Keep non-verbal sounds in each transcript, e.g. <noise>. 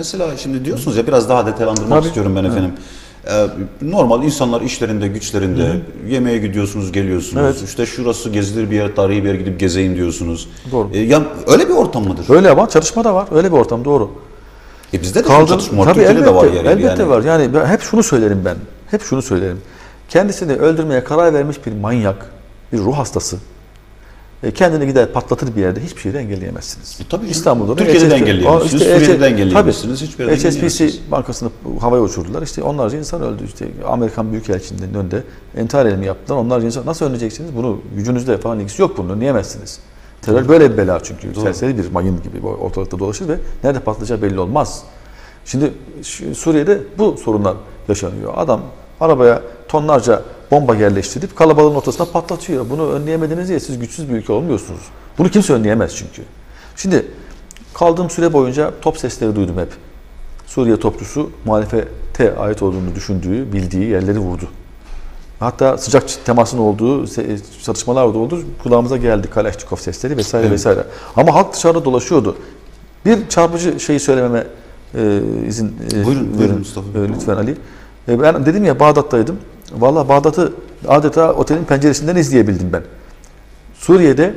mesela şimdi diyorsunuz ya biraz daha detaylandırmak Tabii. istiyorum ben efendim. Ee, normal insanlar işlerinde, güçlerinde yemeğe gidiyorsunuz, geliyorsunuz. Evet. İşte şurası gezilir bir yer, tarihi bir yer gidip gezeyim diyorsunuz. Doğru. Ee, ya öyle bir ortam mıdır? Öyle ama çatışma da var. Öyle bir ortam doğru. E bizde de Kaldım. çatışma var. Tabii Türkiye'de elbette, de var yani. elbette yani. var. Yani ben hep şunu söylerim ben. Hep şunu söylerim. Kendisini öldürmeye karar vermiş bir manyak, bir ruh hastası kendini gider patlatır bir yerde hiçbir şeyi engelleyemezsiniz. E, tabii. İstanbul'da da Türkiye'de de engelleyemezsiniz, Aa, Suriye'de de engelleyemezsiniz, hiçbir yerde HSBC bankasını havaya uçurdular. İşte onlarca insan öldü. İşte Amerikan Büyükelçiliğinin önünde intihar eylemi yaptılar. Onlarca insan nasıl önleyeceksiniz? Bunu gücünüzde falan ilgisi yok bunun. Önleyemezsiniz. Terör böyle bir bela çünkü. Serseri bir mayın gibi ortalıkta dolaşır ve nerede patlayacağı belli olmaz. Şimdi Suriye'de bu sorunlar yaşanıyor. Adam arabaya tonlarca bomba yerleştirip kalabalığın ortasına patlatıyor. Bunu önleyemediniz diye siz güçsüz bir ülke olmuyorsunuz. Bunu kimse önleyemez çünkü. Şimdi kaldığım süre boyunca top sesleri duydum hep. Suriye topçusu muhalefete ait olduğunu düşündüğü, bildiği yerleri vurdu. Hatta sıcak temasın olduğu çatışmalar da oldu. Kulağımıza geldi Kalashnikov sesleri vesaire Evet. vesaire. Ama halk dışarıda dolaşıyordu. Bir çarpıcı şeyi söylememe e, izin e, Buyurun, verin buyurun Mustafa. e, lütfen Ali. E, ben dedim ya Bağdat'taydım. Vallahi Bağdat'ı adeta otelin penceresinden izleyebildim ben. Suriye'de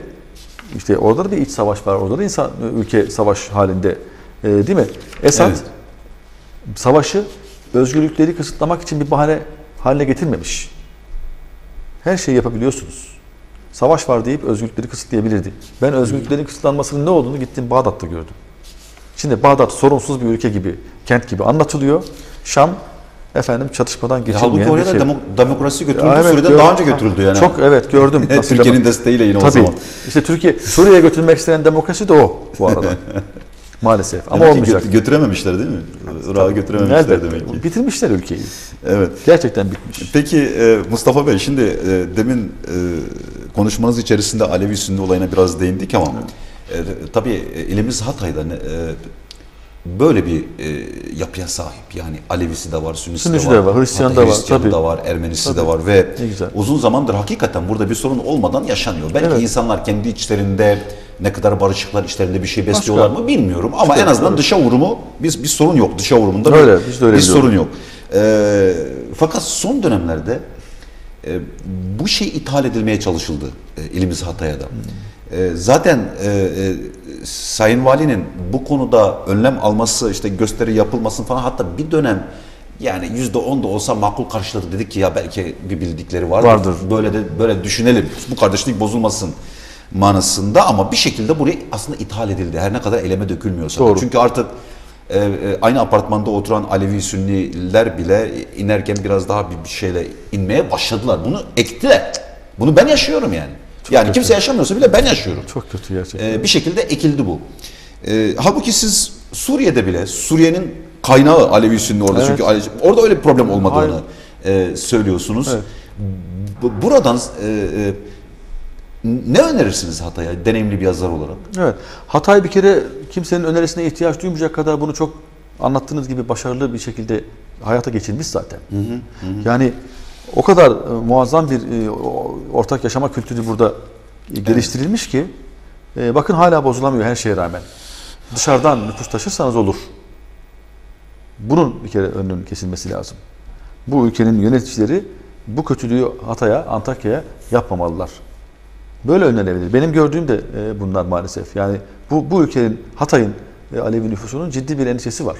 işte orada da bir iç savaş var. Orada da insan ülke savaş halinde. E, değil mi? Esad Evet. savaşı özgürlükleri kısıtlamak için bir bahane haline getirmemiş. Her şeyi yapabiliyorsunuz. Savaş var deyip özgürlükleri kısıtlayabilirdi. Ben özgürlüklerin kısıtlanmasının ne olduğunu gittim Bağdat'ta gördüm. Şimdi Bağdat sorunsuz bir ülke gibi, kent gibi anlatılıyor. Şam efendim çatışmadan geçilmeyen halbuki oraya şey. da demo- demokrasi götürüldü. Ya evet, Suriye'den gördüm. daha önce götürüldü yani. Çok evet gördüm. <laughs> Evet, Türkiye'nin desteğiyle yine o Tabii. zaman. İşte Türkiye Suriye'ye götürmek istenen demokrasi de o bu arada. <laughs> Maalesef. Ama Demek olmayacak. gö- götürememişler değil mi? Irak'ı götürememişler Elbette. demek ki. Bitirmişler ülkeyi. Evet. Gerçekten bitmiş. Peki e, Mustafa Bey şimdi e, demin e, konuşmanız içerisinde Alevi Sünni olayına biraz değindik ama e, tabii elimiz Hatay'da böyle bir e, yapıya sahip. Yani Alevisi de var, Sünnisi Sünnisi de de var, var, Hristiyanı Hatay da var, Hristiyanı tabii. da var, Ermenisi de Tabii. var ve uzun zamandır hakikaten burada bir sorun olmadan yaşanıyor. Belki Evet. insanlar kendi içlerinde ne kadar barışıklar içlerinde bir şey besliyorlar mı bilmiyorum ama İşte, en azından evet. dışa vurumu biz bir sorun yok. Dışa vurumunda bir- Öyle, biz de öyle bir sorun yok. Ee, fakat son dönemlerde e, bu şey ithal edilmeye çalışıldı e, ilimiz Hatay'a da. E, zaten e, e, Sayın Vali'nin bu konuda önlem alması, işte gösteri yapılmasın falan hatta bir dönem yani yüzde on da olsa makul karşıladı. Dedik ki ya belki bir bildikleri vardır. Vardır. Böyle de böyle düşünelim. Bu kardeşlik bozulmasın manasında ama bir şekilde buraya aslında ithal edildi. Her ne kadar eleme dökülmüyorsa. Doğru. Çünkü artık e, e, aynı apartmanda oturan Alevi Sünniler bile inerken biraz daha bir, bir şeyle inmeye başladılar. Bunu ektiler. Bunu ben yaşıyorum yani. Yani kötü. kimse yaşamıyorsa bile ben yaşıyorum. Çok kötü gerçekten. E, bir şekilde ekildi bu. E, halbuki siz Suriye'de bile Suriye'nin kaynağı Alevi Sünni orada Evet. çünkü Ale- orada öyle bir problem olmadığını e, söylüyorsunuz. Evet. Bu- Buradan e, e, ne önerirsiniz Hatay'a deneyimli bir yazar olarak? Evet. Hatay bir kere kimsenin önerisine ihtiyaç duymayacak kadar bunu çok anlattığınız gibi başarılı bir şekilde hayata geçirmiş zaten. Yani o kadar e, muazzam bir e, ortak yaşama kültürü burada e, geliştirilmiş ki e, bakın hala bozulamıyor her şeye rağmen. Dışarıdan nüfus taşırsanız olur. Bunun bir kere önünün kesilmesi lazım. Bu ülkenin yöneticileri bu kötülüğü Hatay'a, Antakya'ya yapmamalılar. Böyle önlenebilir. Benim gördüğüm de e, bunlar maalesef. Yani bu, bu ülkenin, Hatay'ın e, Alevi nüfusunun ciddi bir endişesi var.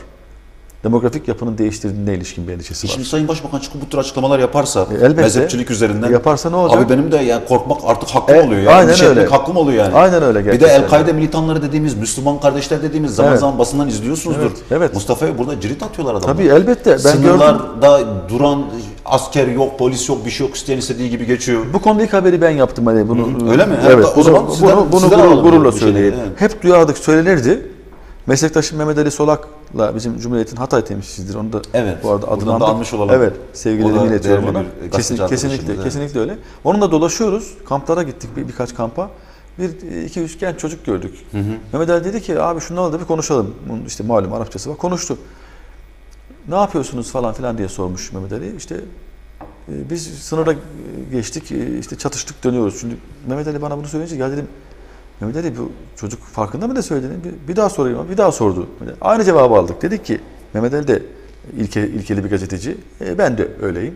Demografik yapının değiştirdiğine ilişkin bir endişesi var. Şimdi Sayın Başbakan çıkıp bu tür açıklamalar yaparsa E, elbette. mezhepçilik üzerinden Yaparsa ne olacak? Abi benim de yani korkmak artık hakkım E, oluyor yani. aynen öyle. hakkım oluyor yani. Aynen öyle Bir de. El-Kaide militanları dediğimiz, Müslüman kardeşler dediğimiz zaman Evet. zaman basından izliyorsunuzdur. Evet, evet. Mustafa'ya burada cirit atıyorlar adamlar. Tabii elbette. Ben gördüm. Sınırlarda duran asker yok, polis yok, bir şey yok. isteyen istediği gibi geçiyor. Bu konuda ilk haberi ben yaptım hani bunu. Öyle mi? Evet. O bunu, zaman bunu, sizden- bunu sizden gurur- gururla söyleyeyim. evet. Hep duyardık söylenirdi. Meslektaşım Mehmet Ali Solak'la bizim Cumhuriyet'in Hatay temsilcisidir. Onu da Evet. bu arada adını da almış olalım. Evet. Sevgilerimi iletiyorum ona. Kesin, kesinlikle, evet. kesinlikle öyle. Onunla dolaşıyoruz. Kamplara gittik bir, birkaç kampa. Bir iki üç genç çocuk gördük. Mehmet Ali dedi ki abi şunlarla da bir konuşalım. Bunun işte malum Arapçası var. Konuştuk. Ne yapıyorsunuz falan filan diye sormuş Mehmet Ali. İşte e, biz sınıra geçtik, e, işte çatıştık dönüyoruz. Şimdi Mehmet Ali bana bunu söyleyince ya dedim Mehmet Ali bu çocuk farkında mı ne söylediğini? Bir, bir daha sorayım. Bir daha sordu. Aynı cevabı aldık. Dedik ki Mehmet Ali de ilke, ilkeli bir gazeteci. E, ben de öyleyim.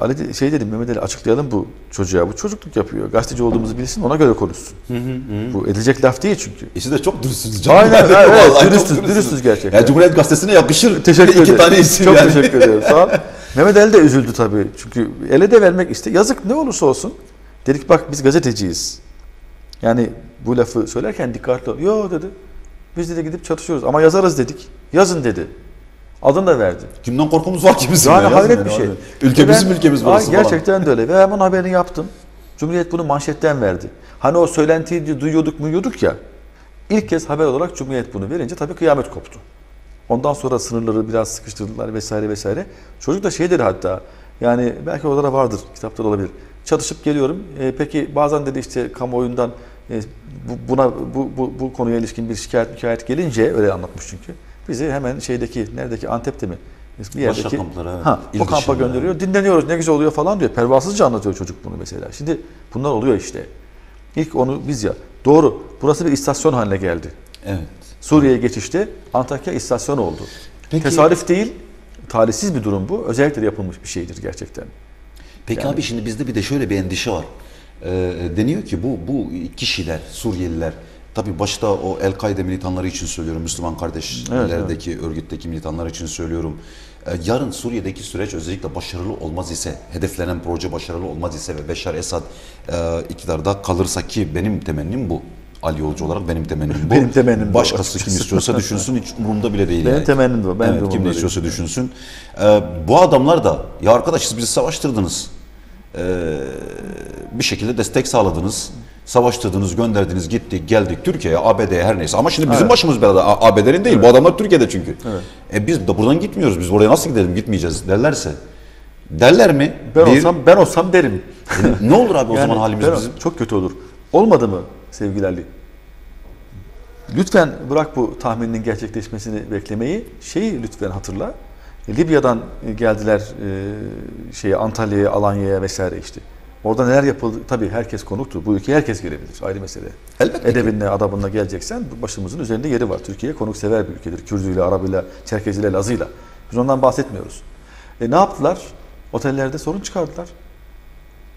Ali de- şey dedim Mehmet Ali açıklayalım bu çocuğa. Bu çocukluk yapıyor. Gazeteci olduğumuzu bilsin ona göre konuşsun. Bu edilecek laf değil çünkü. İkisi de çok dürüstsünüz. Aynen, Yani evet, <laughs> vallahi çok dürüstüz, dürüstüz gerçekten. Yani Cumhuriyet Gazetesi'ne yakışır. Teşekkür İki ederim. tane isim Çok yani. teşekkür ederim. Sağ ol. <laughs> Mehmet Ali de üzüldü tabii. Çünkü ele de vermek iste. Yazık ne olursa olsun. Dedik bak biz gazeteciyiz. Yani bu lafı söylerken dikkatli ol. Yo dedi. Biz de gidip çalışıyoruz ama yazarız dedik. Yazın dedi. Adını da verdi. Kimden korkumuz var ki bizim? Yani ya? hayret bir şey. abi. Ülke bizim ülkemiz Ay, burası falan. Gerçekten de öyle. Ve hemen haberini yaptım. Cumhuriyet bunu manşetten verdi. Hani o söylentiyi duyuyorduk muyuyorduk ya. İlk kez haber olarak Cumhuriyet bunu verince tabii kıyamet koptu. Ondan sonra sınırları biraz sıkıştırdılar vesaire vesaire. Çocuk da şey dedi hatta yani belki orada da vardır kitapta da olabilir. Çalışıp geliyorum. E, peki bazen dedi işte kamuoyundan e, bu, buna bu, bu, bu konuya ilişkin bir şikayet şikayet gelince öyle anlatmış çünkü. Bizi hemen şeydeki neredeki Antep'te mi? Bir yerdeki Başka kamplara, evet. ha, o kampa gönderiyor. Dinleniyoruz ne güzel oluyor falan diyor. Pervasızca anlatıyor çocuk bunu mesela. Şimdi bunlar oluyor işte. İlk onu biz ya. Doğru. Burası bir istasyon haline geldi. Evet. Suriye'ye geçişte Antakya istasyon oldu. Peki- Tesadüf değil, talihsiz bir durum bu. Özellikle yapılmış bir şeydir gerçekten. Peki abi şimdi bizde bir de şöyle bir endişe var. Ee, deniyor ki bu bu kişiler, Suriyeliler, tabii başta o El-Kaide militanları için söylüyorum, Müslüman kardeşlerdeki örgütteki militanlar için söylüyorum. Ee, yarın Suriye'deki süreç özellikle başarılı olmaz ise, hedeflenen proje başarılı olmaz ise ve Beşar Esad e, iktidarda kalırsa ki benim temennim bu. Ali Yolcu olarak benim temennim bu. Benim temennim Başkası kim istiyorsa <laughs> düşünsün hiç umurumda bile değil. Benim yani. temennim o, ben evet, kim ne istiyorsa düşünsün. Ee, bu adamlar da ya arkadaş siz bizi savaştırdınız. Ee, bir şekilde destek sağladınız. Savaştırdınız, gönderdiniz, gittik, geldik Türkiye'ye, ABD'ye her neyse. Ama şimdi bizim Evet. başımız belada. ABD'nin değil. Bu adamlar Türkiye'de çünkü. E biz de buradan gitmiyoruz. Biz oraya nasıl gidelim, gitmeyeceğiz derlerse. Derler mi? Ben Bir- olsam ben olsam derim. ne olur abi o <laughs> Yani zaman halimiz ben- bizim? Çok kötü olur. Olmadı mı sevgili Ali? Lütfen bırak bu tahmininin gerçekleşmesini beklemeyi. Şeyi lütfen hatırla. E, Libya'dan e, geldiler e, şeye Antalya'ya, Alanya'ya vesaire işte. Orada neler yapıldı? Tabii herkes konuktu. Bu ülkeye herkes gelebilir. Ayrı mesele. Elbette ki. Edebinle, adabınla geleceksen başımızın üzerinde yeri var. Türkiye konuksever bir ülkedir. Kürdüyle, Arabıyla, Çerkeziyle, Lazıyla. Biz ondan bahsetmiyoruz. E ne yaptılar? Otellerde sorun çıkardılar.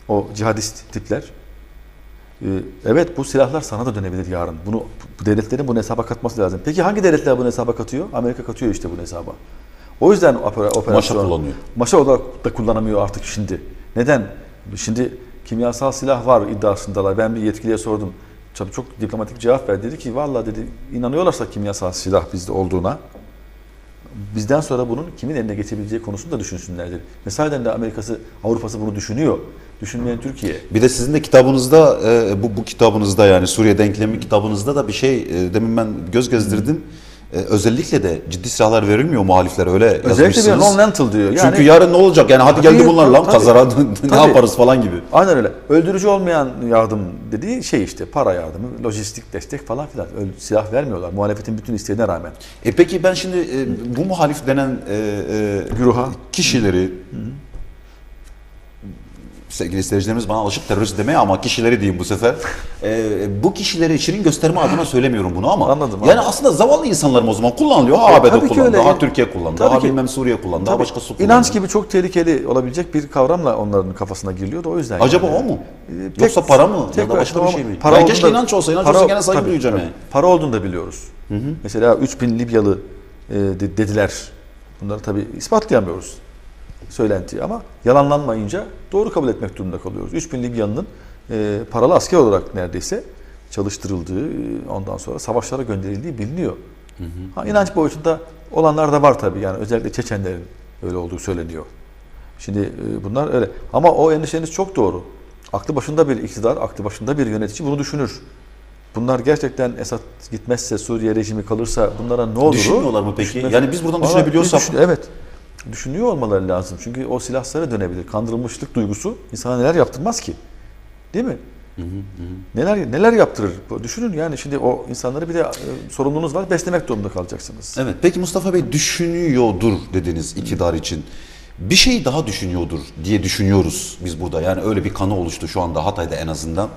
O cihadist tipler. Ee, Evet bu silahlar sana da dönebilir yarın. Bunu bu devletlerin bunu hesaba katması lazım. Peki hangi devletler bunu hesaba katıyor? Amerika katıyor işte bunu hesaba. O yüzden opera, operasyon kullanıyor. Maşa olarak da kullanamıyor artık şimdi. Neden? Şimdi kimyasal silah var iddiasındalar. Ben bir yetkiliye sordum. Tabii çok diplomatik cevap verdi. Dedi ki vallahi dedi inanıyorlarsa kimyasal silah bizde olduğuna bizden sonra bunun kimin eline geçebileceği konusunu da düşünsünler dedi. Mesela de Amerika'sı, Avrupa'sı bunu düşünüyor. Düşünmeyen Türkiye. Bir de sizin de kitabınızda e, bu bu kitabınızda yani Suriye denklemi kitabınızda da bir şey e, demin ben göz gezdirdim. E, özellikle de ciddi silahlar verilmiyor muhaliflere öyle Özellikle bir yazmışsınız. non-lethal diyor. Yani, Çünkü yarın ne olacak yani hadi geldi Tabii, bunlar lan tabii. kazara <laughs> ne Tabii. yaparız falan gibi. Aynen öyle. Öldürücü olmayan yardım dediği şey işte para yardımı, lojistik destek falan filan. Öyle silah vermiyorlar muhalefetin bütün isteğine rağmen. E peki ben şimdi e, bu muhalif denen e, e, Güruha. kişileri sevgili izleyicilerimiz bana alışık terörist demeye ama kişileri diyeyim bu sefer. E, bu kişileri şirin gösterme adına söylemiyorum bunu ama. Anladım, Yani anladım. aslında zavallı insanlar o zaman kullanılıyor. Ha ABD kullandı, ha Türkiye kullandı, Tabii ha ki. bilmem Suriye kullandı, ha Tabii, başkası kullandı. İnanç gibi çok tehlikeli olabilecek bir kavramla onların kafasına giriliyor da o yüzden. Acaba yani. o mu? E, pek- Yoksa para mı? Ya tek da başka bir şey mi? para Ya olduğunu keşke inanç olsa, inanç para- olsa gene saygı tabii, duyacağım tabii. yani. Para olduğunu da biliyoruz. Mesela 3000 Libyalı e, de- dediler. Bunları tabii ispatlayamıyoruz söylenti ama yalanlanmayınca doğru kabul etmek durumunda kalıyoruz. 3000 Libyalı'nın e, paralı asker olarak neredeyse çalıştırıldığı, ondan sonra savaşlara gönderildiği biliniyor. Ha, inanç boyutunda olanlar da var tabii yani özellikle Çeçenlerin öyle olduğu söyleniyor. Şimdi e, bunlar öyle. Ama o endişeniz çok doğru. Aklı başında bir iktidar, aklı başında bir yönetici bunu düşünür. Bunlar gerçekten Esad gitmezse, Suriye rejimi kalırsa bunlara ne olur? Düşünmüyorlar mı peki? Düşünmez- Yani biz buradan Valla düşünebiliyorsak- düşün- evet. Düşünüyor olmaları lazım. Çünkü o silahlara dönebilir. Kandırılmışlık duygusu insana neler yaptırmaz ki? Değil mi? Neler neler yaptırır? Düşünün yani şimdi o insanları bir de e, sorumluluğunuz var. Beslemek durumunda kalacaksınız. Evet. Peki Mustafa Bey düşünüyordur dediniz iktidar için. Bir şey daha düşünüyordur diye düşünüyoruz biz burada. Yani öyle bir kanı oluştu şu anda Hatay'da en azından.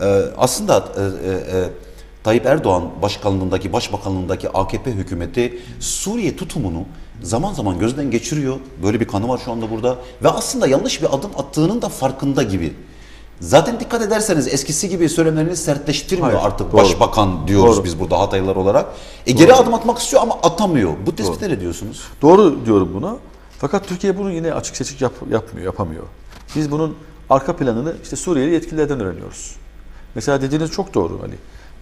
Ee, aslında e, e, e, Tayyip Erdoğan başkanlığındaki, başbakanlığındaki AKP hükümeti Suriye tutumunu zaman zaman gözden geçiriyor. Böyle bir kanı var şu anda burada. Ve aslında yanlış bir adım attığının da farkında gibi. Zaten dikkat ederseniz eskisi gibi söylemlerini sertleştirmiyor Hayır, artık doğru. başbakan diyoruz Doğru. biz burada Hataylılar olarak. E, geri adım atmak istiyor ama atamıyor. Bu tespite ne diyorsunuz? Doğru diyorum buna. Fakat Türkiye bunu yine açık seçik yap, yapmıyor, yapamıyor. Biz bunun arka planını işte Suriyeli yetkililerden öğreniyoruz. Mesela dediğiniz çok doğru. Hani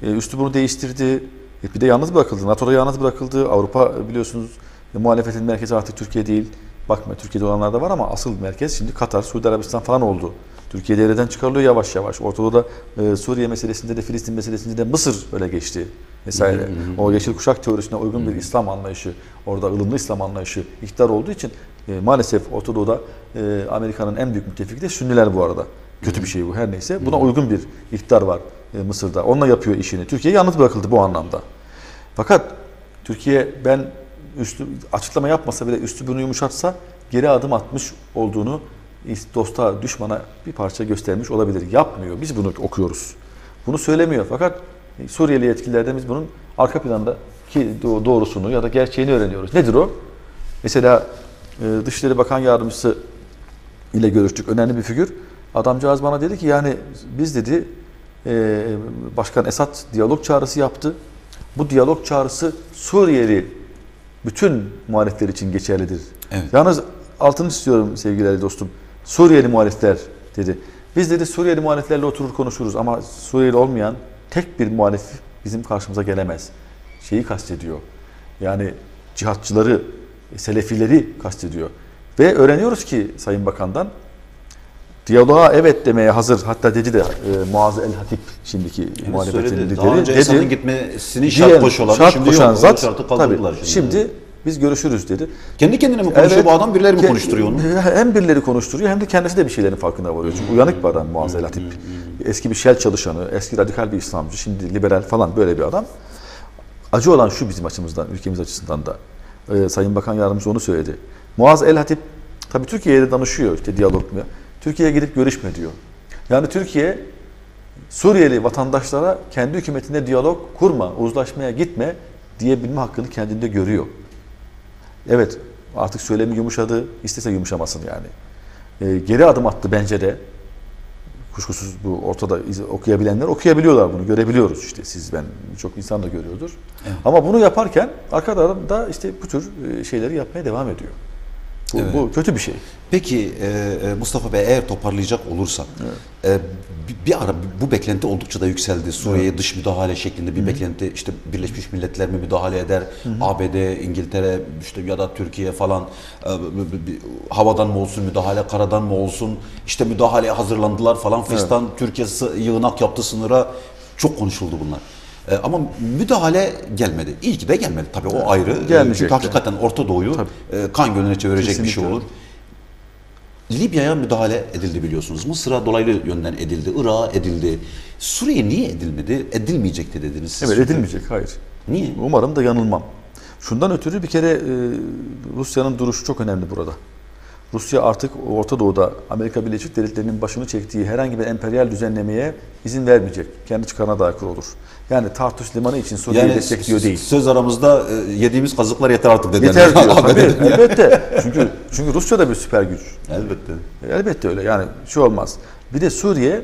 e, üslubunu değiştirdi. E, bir de yalnız bırakıldı. NATO'da yalnız bırakıldı. Avrupa biliyorsunuz e, muhalefetin merkezi artık Türkiye değil. Bakma Türkiye'de olanlar da var ama asıl merkez şimdi Katar, Suudi Arabistan falan oldu. Türkiye devreden çıkarılıyor yavaş yavaş. Ortadoğu'da e, Suriye meselesinde de Filistin meselesinde de Mısır öyle geçti vesaire. O yeşil kuşak teorisine uygun bir İslam anlayışı, orada ılımlı İslam anlayışı iktidar olduğu için e, maalesef Orta Doğu'da e, Amerika'nın en büyük müttefiki de Sünniler bu arada. Kötü bir şey bu her neyse. Buna uygun bir iktidar var e, Mısır'da. Onunla yapıyor işini. Türkiye yalnız bırakıldı bu anlamda. Fakat Türkiye ben üstü, açıklama yapmasa bile üslubunu yumuşatsa geri adım atmış olduğunu dosta, düşmana bir parça göstermiş olabilir. Yapmıyor. Biz bunu okuyoruz. Bunu söylemiyor. Fakat Suriyeli yetkililerden biz bunun arka plandaki doğrusunu ya da gerçeğini öğreniyoruz. Nedir o? Mesela e, Dışişleri Bakan Yardımcısı ile görüştük. Önemli bir figür. Adamcağız bana dedi ki yani biz dedi e, Başkan Esad diyalog çağrısı yaptı. Bu diyalog çağrısı Suriyeli bütün muhalifler için geçerlidir. Evet. Yalnız altını istiyorum sevgili dostum. Suriyeli muhalifler dedi. Biz dedi Suriyeli muhaliflerle oturur konuşuruz ama Suriyeli olmayan tek bir muhalif bizim karşımıza gelemez. Şeyi kastediyor. Yani cihatçıları, selefileri kastediyor. Ve öğreniyoruz ki Sayın Bakan'dan diyaloğa evet demeye hazır. Hatta dedi de e, Muaz El Hatip şimdiki muhalefetin söyledi. lideri. Daha önce dedi, Esad'ın gitmesini diyen, şart koşuyorlar. şart Şimdi koşan yok. zat, şartı tabii, şimdi. şimdi. biz görüşürüz dedi. Kendi kendine mi konuşuyor Evet. bu adam birileri mi Ke- konuşturuyor onu? Hem birileri konuşturuyor hem de kendisi de bir şeylerin farkına varıyor. Çünkü uyanık bir adam Muaz El Hatip. Eski bir Shell çalışanı, eski radikal bir İslamcı, şimdi liberal falan böyle bir adam. Acı olan şu bizim açımızdan, ülkemiz açısından da. Ee, Sayın Bakan Yardımcısı onu söyledi. Muaz El Hatip tabii Türkiye'ye de danışıyor işte diyalog mu? Türkiye'ye gidip görüşme diyor. Yani Türkiye Suriyeli vatandaşlara kendi hükümetinde diyalog kurma, uzlaşmaya gitme diyebilme hakkını kendinde görüyor. Evet artık söylemi yumuşadı, istese yumuşamasın yani. Ee, geri adım attı bence de. Kuşkusuz bu ortada okuyabilenler okuyabiliyorlar bunu, görebiliyoruz işte siz ben çok insan da görüyordur. Evet. Ama bunu yaparken arkada da işte bu tür e, şeyleri yapmaya devam ediyor. Bu, Evet. bu kötü bir şey. Peki e, e, Mustafa Bey eğer toparlayacak olursak e, bir- ara bu beklenti oldukça da yükseldi. Suriye'ye dış müdahale şeklinde bir beklenti işte Birleşmiş Milletler mi müdahale eder? ABD, İngiltere işte ya da Türkiye falan e, havadan mı olsun müdahale, karadan mı olsun? işte müdahaleye hazırlandılar falan. Fistan Türkiye sı- yığınak yaptı sınıra. Çok konuşuldu bunlar. E, ama müdahale gelmedi. İyi ki de gelmedi. Tabii o ayrı. Gelmeyecek Çünkü hakikaten Orta Doğu'yu e, kan gölüne çevirecek bir şey Kesinlikle. olur. Libya'ya müdahale edildi biliyorsunuz. Mısır'a dolaylı yönden edildi. Irak'a edildi. Suriye niye edilmedi? Edilmeyecekti dediniz siz. Evet çünkü. edilmeyecek, hayır. Niye? Umarım da yanılmam. Şundan ötürü bir kere e, Rusya'nın duruşu çok önemli burada. Rusya artık Orta Doğu'da Amerika Birleşik Devletleri'nin başını çektiği herhangi bir emperyal düzenlemeye izin vermeyecek. Kendi çıkarına da aykırı olur. Yani Tartus Limanı için Suriye'yi destekliyor s- değil. Söz aramızda e, yediğimiz kazıklar yeter artık dedi. Yeter diyor <laughs> tabii elbette. Çünkü çünkü Rusya da bir süper güç. Elbette. Elbette öyle yani şu olmaz. Bir de Suriye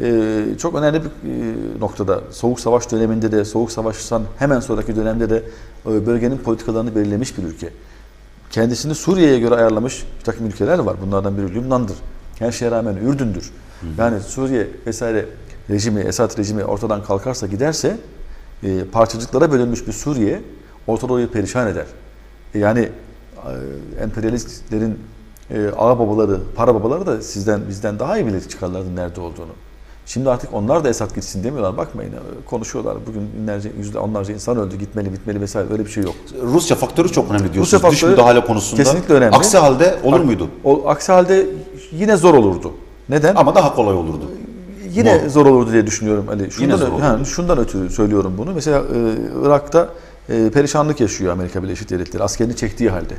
e, çok önemli bir e, noktada Soğuk Savaş döneminde de Soğuk Savaş'tan hemen sonraki dönemde de e, bölgenin politikalarını belirlemiş bir ülke. Kendisini Suriye'ye göre ayarlamış bir takım ülkeler var. Bunlardan biri Lübnan'dır. Her şeye rağmen Ürdün'dür. Yani Suriye vesaire rejimi, Esad rejimi ortadan kalkarsa giderse e, parçacıklara bölünmüş bir Suriye Orta Doğu'yu perişan eder. E, Yani e, emperyalistlerin e, ağ babaları, para babaları da sizden bizden daha iyi bilir çıkarlarının nerede olduğunu. Şimdi artık onlar da Esad gitsin demiyorlar. Bakmayın e, konuşuyorlar. Bugün binlerce, yüzde onlarca insan öldü, gitmeli, bitmeli vesaire. Öyle bir şey yok. Rusya faktörü çok önemli diyorsunuz. Rusya Dış faktörü müdahale konusunda. kesinlikle önemli. Aksi halde olur muydu? O, aksi halde yine zor olurdu. Neden? Ama daha kolay olurdu. Yine Mu- zor olurdu diye düşünüyorum Ali. Şundan, zor ö- olurdu. şundan ötürü söylüyorum bunu. Mesela e, Irak'ta e, perişanlık yaşıyor Amerika Birleşik Devletleri askerini çektiği halde.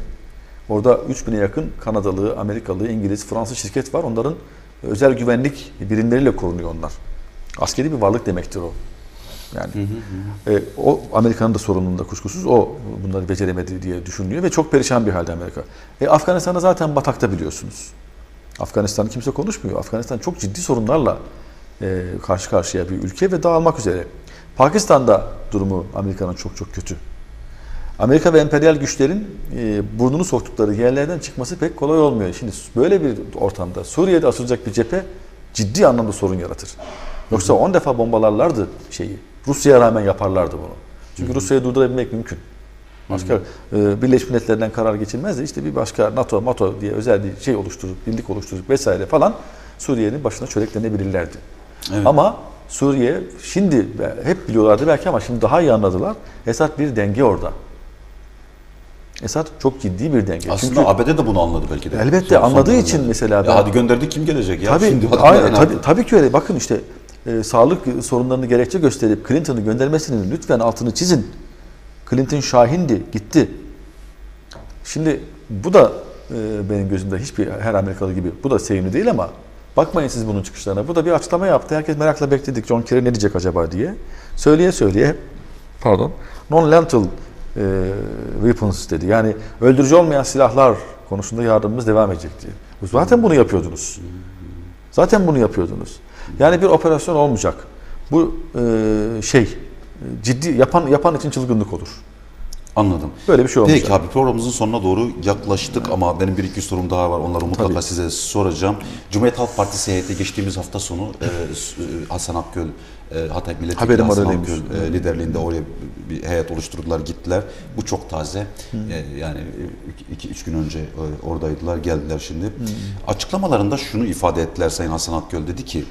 Orada 3000'e yakın Kanadalı, Amerikalı, İngiliz, Fransız şirket var. Onların özel güvenlik birimleriyle korunuyor onlar. Askeri bir varlık demektir o. Yani e, o Amerika'nın da sorununda kuşkusuz o bunları beceremedi diye düşünülüyor ve çok perişan bir halde Amerika. E, Afganistan'da zaten batakta biliyorsunuz. Afganistan'ı kimse konuşmuyor. Afganistan çok ciddi sorunlarla e, karşı karşıya bir ülke ve dağılmak üzere. Pakistan'da durumu Amerika'nın çok çok kötü. Amerika ve emperyal güçlerin e, burnunu soktukları yerlerden çıkması pek kolay olmuyor. Şimdi böyle bir ortamda Suriye'de açılacak bir cephe ciddi anlamda sorun yaratır. Yoksa 10 defa bombalarlardı şeyi. Rusya'ya rağmen yaparlardı bunu. Çünkü Rusya'yı durdurabilmek mümkün. Başka e, Birleşmiş Milletler'den karar geçilmez de işte bir başka NATO, NATO diye özel bir şey oluşturup, birlik oluşturup vesaire falan Suriye'nin başına çöreklenebilirlerdi. Evet. Ama Suriye şimdi hep biliyorlardı belki ama şimdi daha iyi anladılar. Esad bir denge orada. Esad çok ciddi bir denge. Aslında Çünkü ABD de bunu anladı belki de. elbette Son- son anladığı dönemde. için mesela Ya ben- hadi gönderdik kim gelecek ya? Tabii, Şimdi hadi aynen, tabii, tabii ki öyle. Bakın işte e, sağlık sorunlarını gerekçe gösterip Clinton'ı göndermesinin lütfen altını çizin. Clinton Şahin'di, gitti. Şimdi bu da e, benim gözümde hiçbir her Amerikalı gibi bu da sevimli değil ama bakmayın siz bunun çıkışlarına. Bu da bir açıklama yaptı. Herkes merakla bekledik John Kerry ne diyecek acaba diye. Söyleye söyleye pardon non-lethal e, weapons dedi. Yani öldürücü olmayan silahlar konusunda yardımımız devam edecek diye. Zaten bunu yapıyordunuz. Zaten bunu yapıyordunuz. Yani bir operasyon olmayacak. Bu e, şey e, ciddi yapan yapan için çılgınlık olur. Anladım. Böyle bir şey olmayacak. Peki abi programımızın sonuna doğru yaklaştık ama benim bir iki sorum daha var. Onları mutlaka Tabii. size soracağım. Cumhuriyet Halk Partisi heyeti geçtiğimiz hafta sonu e, e, Hasan Akgöl, e, Hatay Milletvekili Haberim Hasan. Akgöl e, liderliğinde oraya bir heyet oluşturdular, gittiler. Bu çok taze. E, yani 2-3 gün önce e, oradaydılar, geldiler şimdi. Açıklamalarında şunu ifade ettiler Sayın Hasan Akgöl dedi ki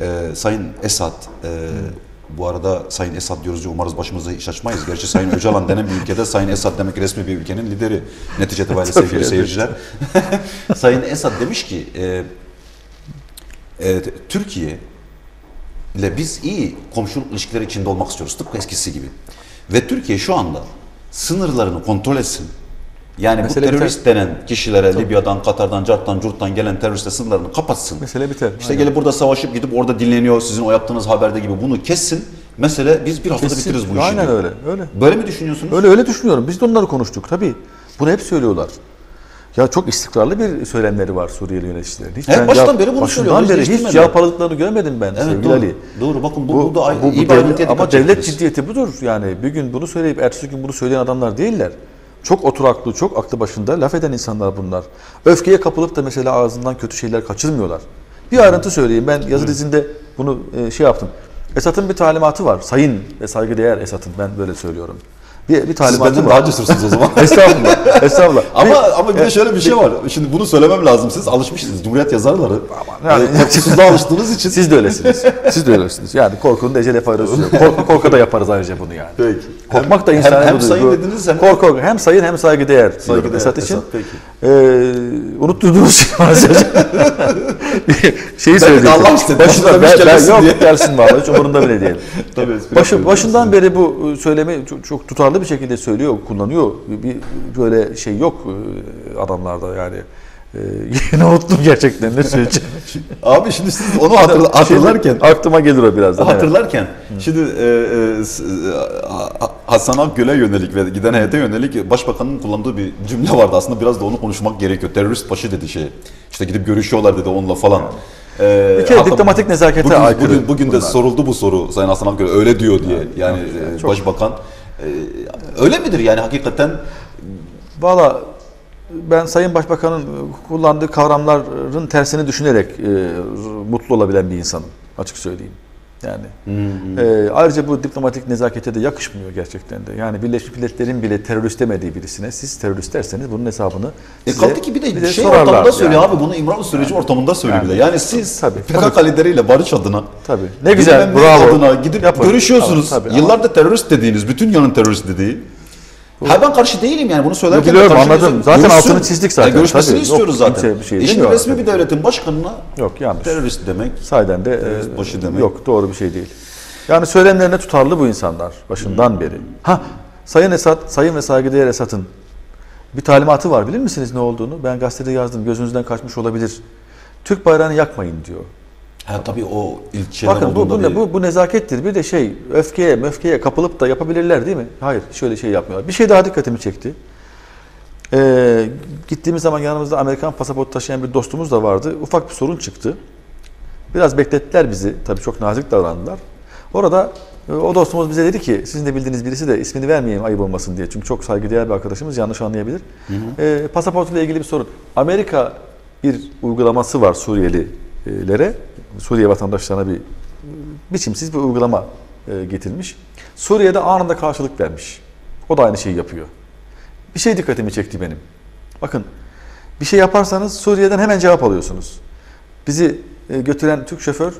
e, Sayın Esad e, bu arada Sayın Esad diyoruz ya umarız başımıza iş açmayız. Gerçi Sayın Öcalan denen bir ülkede Sayın Esad demek resmi bir ülkenin lideri. Netice itibariyle <laughs> sevgili evet. seyirciler. <laughs> Sayın Esad demiş ki e, e, Türkiye ile biz iyi komşuluk ilişkileri içinde olmak istiyoruz. Tıpkı eskisi gibi. Ve Türkiye şu anda sınırlarını kontrol etsin. Yani Mesele bu terörist denen kişilere Libya'dan, Katar'dan, Cart'tan, Curt'tan gelen teröriste sınırlarını kapatsın. Mesele biter. İşte Aynen. gelip burada savaşıp gidip orada dinleniyor sizin o yaptığınız haberde gibi bunu kessin. Mesele biz bir haftada Kesin. bitiririz bu işi. Aynen diyor. öyle. Öyle. Böyle mi düşünüyorsunuz? Öyle öyle düşünüyorum. Biz de onları konuştuk tabii. Bunu hep söylüyorlar. Ya çok istikrarlı bir söylemleri var Suriyeli yöneticilerin. Hiç ben baştan yal- beri bunu söylüyorlar, hiç beri hiç değiştirmediler. yalpaladıklarını görmedim ben Evet sevgili doğru. Ali. Doğru bakın bu, bu, da bu, iyi bir devlet- ama devlet ciddiyeti budur. Yani bir gün bunu söyleyip ertesi gün bunu söyleyen adamlar değiller. Çok oturaklı, çok aklı başında laf eden insanlar bunlar. Öfkeye kapılıp da mesela ağzından kötü şeyler kaçırmıyorlar. Bir ayrıntı söyleyeyim. Ben yazı dizinde bunu e, şey yaptım. Esat'ın bir talimatı var. Sayın ve saygıdeğer Esat'ın ben böyle söylüyorum. Bir, bir Siz talimatı benden var. daha cesursunuz o zaman. <laughs> Estağfurullah. Estağfurullah. <laughs> ama Bir- ama bir de şöyle bir şey var. Şimdi bunu söylemem lazım. Siz alışmışsınız. Cumhuriyet yazarları. yani- Yani, korkusuzluğa alıştığınız için. Siz de öylesiniz. Siz de öylesiniz. Yani korkunun da ecele faydası yok. Korku korka da yaparız ayrıca bunu yani. Peki. Korkmak da Hem- insani hem budur. sayın Bu- dediniz hem- Korku hem sayın hem saygıdeğer. diyorum Saygıdeğer, Esat için. Esat, peki. Ee, unutturduğunuz şey maalesef. <laughs> Şeyi söyleyecektim. Allah istedi. Başında ben, ben, yok diye. gelsin vallahi hiç umurunda bile değil. <laughs> Tabii, Başı, başından beri bu söylemi çok, çok tutarlı bir şekilde söylüyor, kullanıyor. Bir böyle şey yok e, adamlarda yani. Ee, <laughs> yine unuttum gerçekten ne söyleyeceğim. <laughs> Abi şimdi siz onu hatırla- hatırlarken Şimdi aklıma gelir o birazdan. evet. hatırlarken şimdi e, e, e, Ha- Hasan Akgül'e yönelik ve giden heyete yönelik başbakanın kullandığı bir cümle vardı. Aslında biraz da onu konuşmak gerekiyor. Terörist başı dedi şey. İşte gidip görüşüyorlar dedi onunla falan. Ee, Bir kere hatta diplomatik nezakete bugün, aykırı Bugün, bugün de soruldu bu soru Sayın Hasan Akgül öyle diyor diye. Yani e, çok- başbakan e, öyle midir yani hakikaten Valla ben Sayın Başbakan'ın kullandığı kavramların tersini düşünerek e, mutlu olabilen bir insanım. Açık söyleyeyim. Yani e, ayrıca bu diplomatik nezakete de yakışmıyor gerçekten de. Yani Birleşmiş Milletler'in bile terörist demediği birisine siz terörist derseniz bunun hesabını E size, kaldı ki bir de bize şey sorarlar ortamında söylüyor yani. abi bunu İmralı süreci ortamında söylüyor Yani. bile. Yani siz Tabii, PKK lideriyle barış adına Tabii. Ne güzel, bravo. adına gidip Yapın. görüşüyorsunuz. Tabii ama- Yıllardır terörist dediğiniz, bütün yanın terörist dediği. Ha ben karşı değilim yani bunu söylerken. de biliyorum, karşı anladım. Zaten Görüşsün. altını çizdik zaten. Yani görüşmesini Tabii, istiyoruz yok, zaten. kimse bir şey demiyor resmi bir devletin başkanına Yok yanlış. terörist demek. Sahiden de Terörist e, başı demek. yok doğru bir şey değil. Yani söylemlerine tutarlı bu insanlar başından beri. Ha Sayın Esat, Sayın ve saygıdeğer Esat'ın bir talimatı var bilir misiniz ne olduğunu? Ben gazetede yazdım gözünüzden kaçmış olabilir. Türk bayrağını yakmayın diyor. Ha, tabii o ilçeler Bakın bu, bu, bir- bu, bu nezakettir. Bir de şey öfkeye öfkeye kapılıp da yapabilirler değil mi? Hayır şöyle şey yapmıyorlar. Bir şey daha dikkatimi çekti. Ee, gittiğimiz zaman yanımızda Amerikan pasaport taşıyan bir dostumuz da vardı. Ufak bir sorun çıktı. Biraz beklettiler bizi. Tabii çok nazik davrandılar. Orada e, o dostumuz bize dedi ki sizin de bildiğiniz birisi de ismini vermeyeyim ayıp olmasın diye. Çünkü çok saygıdeğer bir arkadaşımız yanlış anlayabilir. Ee, pasaportuyla ilgili bir sorun. Amerika bir uygulaması var Suriyelilere, Suriye vatandaşlarına bir biçimsiz bir uygulama e, getirmiş. Suriye'de anında karşılık vermiş. O da aynı şeyi yapıyor. Bir şey dikkatimi çekti benim. Bakın bir şey yaparsanız Suriye'den hemen cevap alıyorsunuz. Bizi e, götüren Türk şoför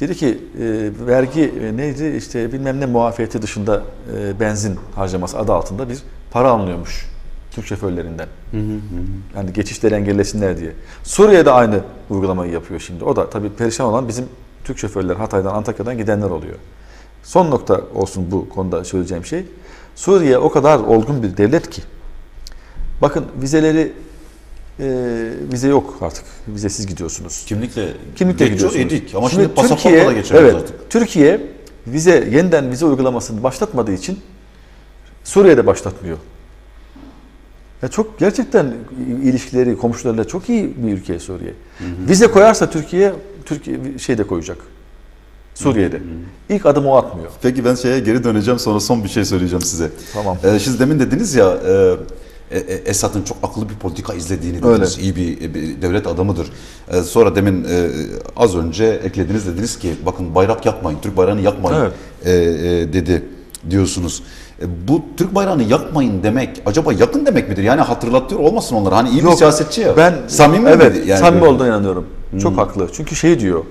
dedi ki e, vergi neydi işte bilmem ne muafiyeti dışında benzin harcaması adı altında bir para alınıyormuş Türk şoförlerinden. Yani geçişleri engellesinler diye. Suriye'de aynı uygulamayı yapıyor şimdi. O da tabii perişan olan bizim Türk şoförler Hatay'dan Antakya'dan gidenler oluyor. Son nokta olsun bu konuda söyleyeceğim şey. Suriye o kadar olgun bir devlet ki bakın vizeleri e, vize yok artık. Vizesiz gidiyorsunuz. kimlikle Kimlikle gidiyorsunuz. edik ama şimdi, pasaportla Türkiye- da geçiyoruz evet, artık. Türkiye vize yeniden vize uygulamasını başlatmadığı için Suriye'de başlatmıyor. Ya çok gerçekten ilişkileri komşularıyla çok iyi bir ülke Suriye. Vize koyarsa Türkiye Türkiye şey de koyacak. Suriye'de. İlk adım o atmıyor. Peki ben şeye geri döneceğim sonra son bir şey söyleyeceğim size. Tamam. Ee, siz demin dediniz ya e, e, Esad'ın çok akıllı bir politika izlediğini dediniz. İyi bir, bir devlet adamıdır. Ee, sonra demin e, az önce eklediniz dediniz ki bakın bayrak yakmayın, Türk bayrağını yakmayın Evet. e, e, dedi diyorsunuz. E, bu Türk bayrağını yakmayın demek acaba yakın demek midir? Yani hatırlatıyor olmasın onları. Hani iyi bir Yok, siyasetçi ya. Ben samimi evet, miydi? Yani samimi olduğuna inanıyorum. Çok haklı. Çünkü şey diyor.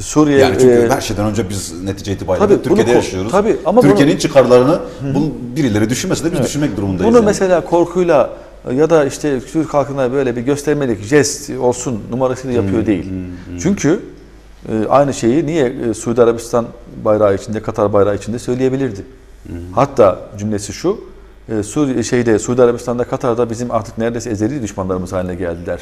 Suriye Yani çünkü e, her şeyden önce biz netice itibariyle Tabii, Türkiye'de bunu yaşıyoruz. tabii, ama Türkiye'nin çıkarlarını bunu birileri düşünmese de biz düşünmek durumundayız. Bunu yani. mesela korkuyla ya da işte Türk halkına böyle bir göstermelik jest olsun numarasıyla Hmm, yapıyor değil. Çünkü e, aynı şeyi niye e, Suudi Arabistan bayrağı içinde, Katar bayrağı içinde söyleyebilirdi. Hmm. Hatta cümlesi şu, e, Suriye şeyde Suudi Arabistan'da Katar'da bizim artık neredeyse ezeli düşmanlarımız haline geldiler.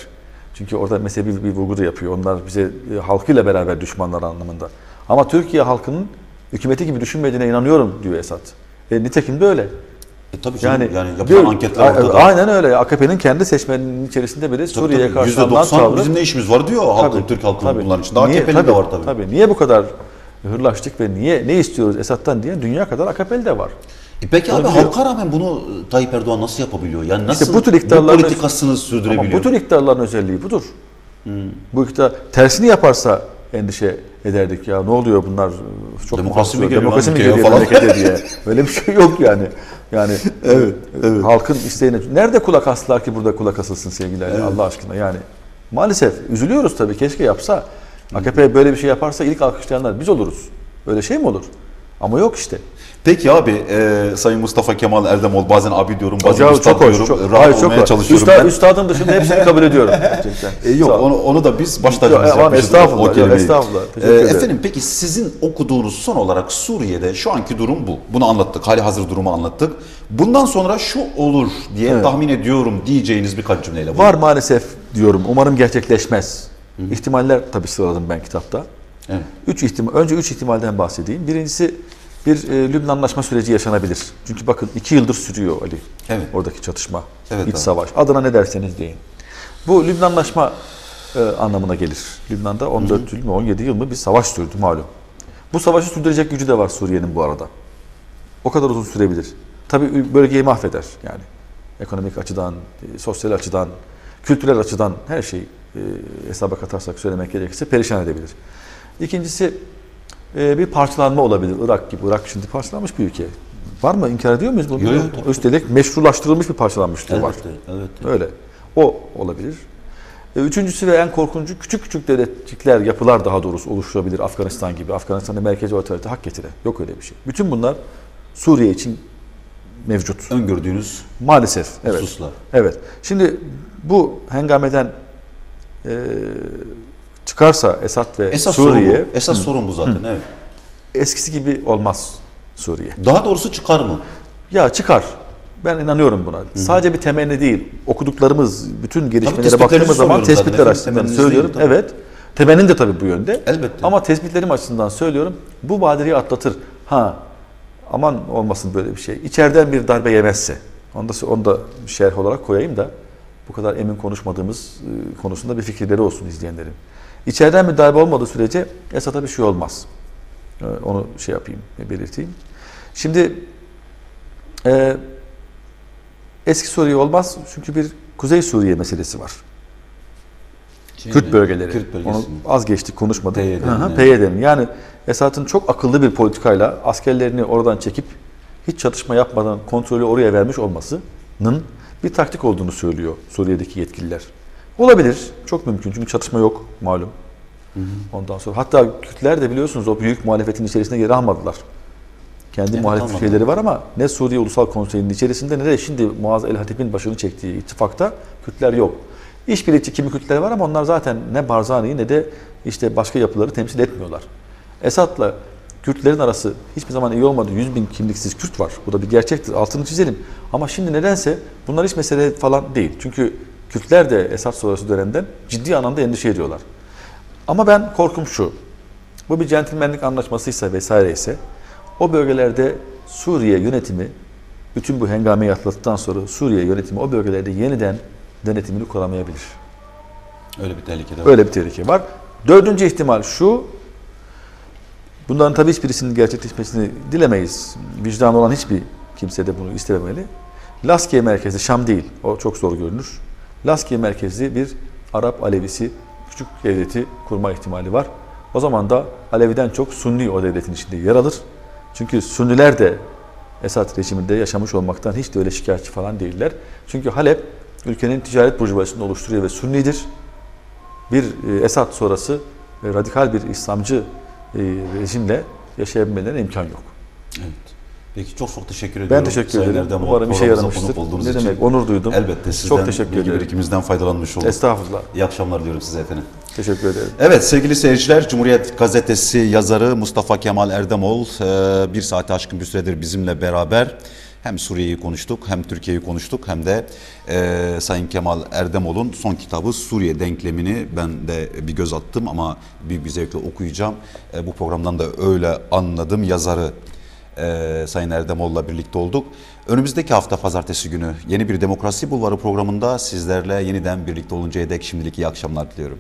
Çünkü orada mezhebi bir vurgu da yapıyor. Onlar bize e, halkıyla beraber düşmanlar anlamında. Ama Türkiye halkının hükümeti gibi düşünmediğine inanıyorum diyor Esad. E, nitekim de öyle. E tabii canım, Yani, yani, yapılan diyor- anketler ortada. Aynen öyle. AKP'nin kendi seçmeninin içerisinde bile Suriye'ye karşı Yüzde alınan doksan tavrı. bizim ne işimiz var diyor halkın, Tabii, Türk halkının tabii. bunların içinde. AKP'li de var tabii. Niye bu kadar hırlaştık ve niye ne istiyoruz Esad'dan diye dünya kadar AKP'li de var. E peki abi Onu biliyor. halka rağmen bunu Tayyip Erdoğan nasıl yapabiliyor? Yani nasıl bu tür iktidarların- politikasını sürdürebiliyor? Ama bu tür iktidarların özelliği budur. Bu iktidar tersini yaparsa endişe ederdik ya ne oluyor bunlar çok Demokrasi mi geliyor demokrasi mi geliyor falan? diye. Öyle bir şey yok yani. Yani <laughs> Evet, evet. halkın isteğine nerede kulak astılar ki burada kulak asılsın sevgiler Allah aşkına yani. Maalesef üzülüyoruz tabii keşke yapsa. AKP böyle bir şey yaparsa ilk alkışlayanlar biz oluruz. Öyle şey mi olur? Ama yok işte. Peki abi e, Sayın Mustafa Kemal Erdemol bazen abi diyorum bazen Hocam üstad çok diyorum. Çok, rahat hayır, çok olmaya çalışıyorum Üstad, ben. Üstadın dışında hepsini kabul ediyorum. <laughs> Gerçekten. E, yok onu, onu da biz baş tacımız yapmışız. estağfurullah, o kelimeyi. estağfurullah. E, efendim peki sizin okuduğunuz son olarak Suriye'de şu anki durum bu. Bunu anlattık. Hali hazır durumu anlattık. Bundan sonra şu olur diye Evet. tahmin ediyorum diyeceğiniz birkaç cümleyle. Var maalesef diyorum. Umarım gerçekleşmez. İhtimaller tabii sıraladım ben kitapta. Evet. Üç ihtimal, önce üç ihtimalden bahsedeyim. Birincisi bir e, Lübnan anlaşma süreci yaşanabilir. Çünkü bakın iki yıldır sürüyor Ali. Evet. Oradaki çatışma, Evet iç abi. savaş. Adına ne derseniz deyin. Bu Lübnan anlaşma e, anlamına gelir. Lübnan'da 14 yıl mı 17 yıl mı bir savaş sürdü malum. Bu savaşı sürdürecek gücü de var Suriye'nin bu arada. O kadar uzun sürebilir. Tabii bölgeyi mahveder yani. Ekonomik açıdan, e, sosyal açıdan, kültürel açıdan her şeyi hesaba katarsak söylemek gerekirse perişan edebilir. İkincisi e, bir parçalanma olabilir. Irak gibi. Irak şimdi parçalanmış bir ülke. Var mı? İnkar ediyor muyuz bunu? Yok. Üstelik meşrulaştırılmış bir parçalanmışlığı var. Evet, evet. Öyle. O olabilir. E, Üçüncüsü ve en korkuncu küçük küçük devletçikler, yapılar daha doğrusu oluşturabilir. Afganistan gibi. Afganistan'da merkezi otorite hak getire. Yok öyle bir şey. Bütün bunlar Suriye için mevcut. Öngördüğünüz Maalesef. Evet. hususlar. Evet. Şimdi bu hengameden e, çıkarsa Esad ve Esas Suriye sorun bu. Esas sorun bu zaten. Evet. eskisi gibi olmaz Suriye. Daha doğrusu çıkar mı? Ya çıkar. Ben inanıyorum buna. Sadece bir temenni değil. Okuduklarımız, bütün gelişmelere baktığımız zaman tespitler açısından söylüyorum. değil, evet. Temennim de tabii bu yönde. Elbette. Ama tespitlerim açısından söylüyorum. Bu badireyi atlatır. Ha aman olmasın böyle bir şey. İçeriden bir darbe yemezse. Onu da, onu da şerh olarak koyayım da bu kadar emin konuşmadığımız e, konusunda bir fikirleri olsun izleyenlerin. İçeriden bir darbe olmadığı sürece Esad'a bir şey olmaz. E, Onu şey yapayım, belirteyim. Şimdi e, eski Suriye olmaz çünkü bir Kuzey Suriye meselesi var. Kürt bölgeleri. Kürt Onu bölgesi. az geçtik konuşmadık. PYD'nin. PYD'nin. Yani Esad'ın çok akıllı bir politikayla askerlerini oradan çekip hiç çatışma yapmadan kontrolü oraya vermiş olmasının bir taktik olduğunu söylüyor Suriye'deki yetkililer. Olabilir. Çok mümkün. Çünkü çatışma yok malum. Ondan sonra hatta Kürtler de biliyorsunuz o büyük muhalefetin içerisinde yer almadılar. Kendi Evet, muhalefet almadılar. şeyleri var ama ne Suriye Ulusal Konseyi'nin içerisinde ne de şimdi Muaz El Hatip'in başını çektiği ittifakta Kürtler yok. İşbirlikçi kimi Kürtler var ama onlar zaten ne Barzani'yi ne de işte başka yapıları temsil etmiyorlar. Esad'la Kürtlerin arası hiçbir zaman iyi olmadı. 100 bin kimliksiz Kürt var. Bu da bir gerçektir. Altını çizelim. Ama şimdi nedense bunlar hiç mesele falan değil. Çünkü Kürtler de Esad sonrası dönemden ciddi anlamda endişe ediyorlar. Ama ben korkum şu. Bu bir centilmenlik anlaşmasıysa vesaire ise o bölgelerde Suriye yönetimi bütün bu hengameyi atlattıktan sonra Suriye yönetimi o bölgelerde yeniden denetimini kuramayabilir. Öyle bir tehlike de var. Öyle bir tehlike var. Dördüncü ihtimal şu. Bunların tabii hiçbirisinin gerçekleşmesini dilemeyiz. Vicdanı olan hiçbir kimse de bunu istememeli. Laskiye merkezli, Şam değil, o çok zor görünür. Laskiye merkezli bir Arap Alevisi küçük devleti kurma ihtimali var. O zaman da Alevi'den çok Sunni o devletin içinde yer alır. Çünkü Sünniler de Esad rejiminde yaşamış olmaktan hiç de öyle şikayetçi falan değiller. Çünkü Halep ülkenin ticaret burjuvazisini oluşturuyor ve Sünnidir bir e, Esad sonrası e, radikal bir İslamcı rejimle yaşayabilmelerine imkan yok. Evet. Peki çok çok teşekkür ediyorum. Ben teşekkür Sayın ederim. Erdem, Umarım işe yaramıştır. Ne için. demek, onur duydum. Elbette sizden Çok teşekkür bilgi ederim. birikimimizden faydalanmış olduk. Estağfurullah. İyi akşamlar diyorum size efendim. Teşekkür ederim. Evet sevgili seyirciler Cumhuriyet Gazetesi yazarı Mustafa Kemal Erdemol e, bir saate aşkın bir süredir bizimle beraber hem Suriye'yi konuştuk hem Türkiye'yi konuştuk hem de e, Sayın Kemal Erdemol'un son kitabı Suriye denklemini ben de bir göz attım ama büyük bir zevkle okuyacağım. E, bu programdan da öyle anladım yazarı e, Sayın Erdemol'la birlikte olduk. Önümüzdeki hafta pazartesi günü yeni bir Demokrasi Bulvarı programında sizlerle yeniden birlikte oluncaya dek şimdilik iyi akşamlar diliyorum.